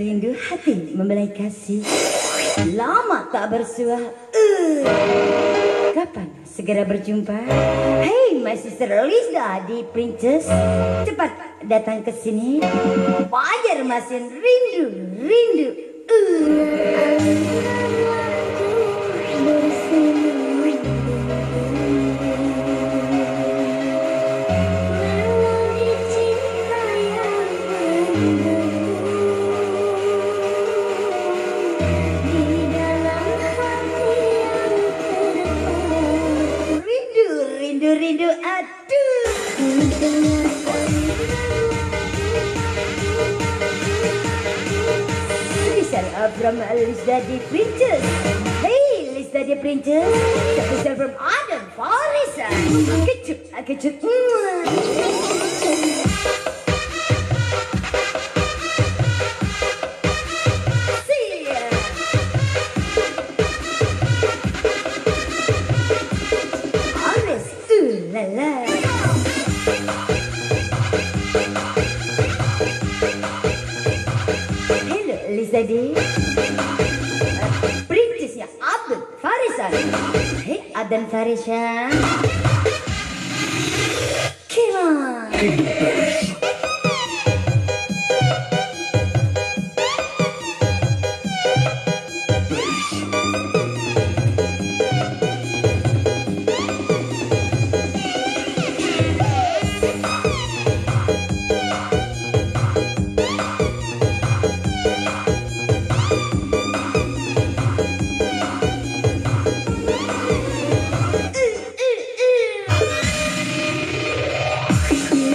Rindu hati membelai kasih. Lama tak bersua uh. Kapan segera berjumpa? Hey my sister Lisa di Princess. Cepat datang ke sini. Fajar masih rindu Rindu. Uh. From Lisa the Princess. Hey, Lisa the Princess. Special from Adam Farisa. Kecut, uh, Lisa D. Princessnya Abdul. Hey, Adan Farisan. Come on.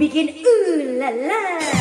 begin ooh la la.